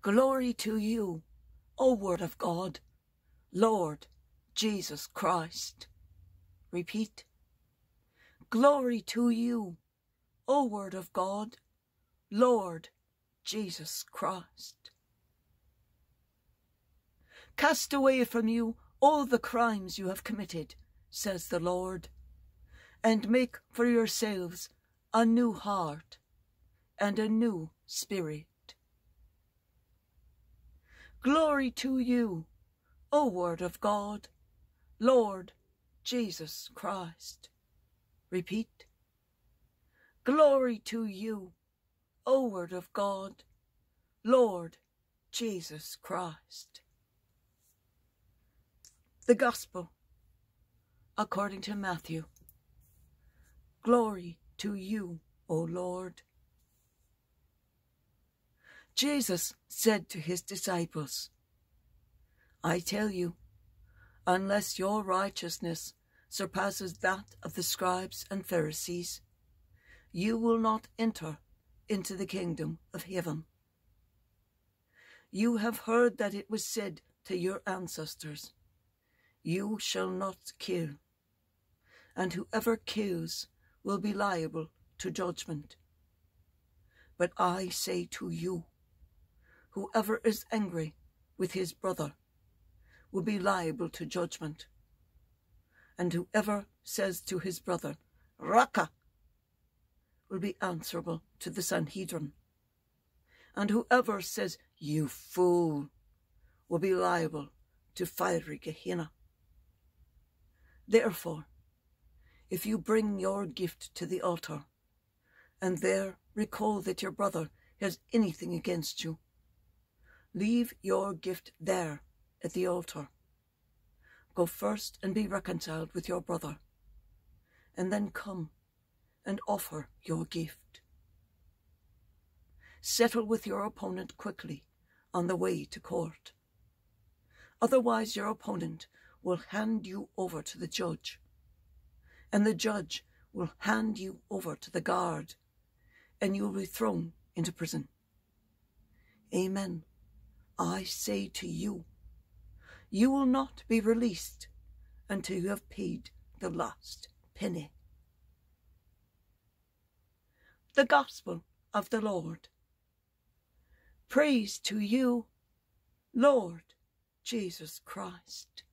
Glory to you, O Word of God, Lord Jesus Christ. Repeat. Glory to you, O Word of God, Lord Jesus Christ. Cast away from you all the crimes you have committed, says the Lord, and make for yourselves a new heart and a new spirit. Glory to you, O Word of God, Lord Jesus Christ. Repeat. Glory to you, O Word of God, Lord Jesus Christ. The Gospel according to Matthew. Glory to you, O Lord. Jesus said to his disciples, I tell you, unless your righteousness surpasses that of the scribes and Pharisees, you will not enter into the kingdom of heaven. You have heard that it was said to your ancestors, You shall not kill, and whoever kills will be liable to judgment. But I say to you, whoever is angry with his brother will be liable to judgment. And whoever says to his brother, Raca, will be answerable to the Sanhedrin. And whoever says, You fool, will be liable to fiery Gehenna. Therefore, if you bring your gift to the altar, and there recall that your brother has anything against you, leave your gift there at the altar. Go first and be reconciled with your brother, and then come and offer your gift. Settle with your opponent quickly on the way to court. Otherwise, your opponent will hand you over to the judge, and the judge will hand you over to the guard, and you will be thrown into prison. Amen. I say to you, you will not be released until you have paid the last penny. The Gospel of the Lord. Praise to you, Lord Jesus Christ.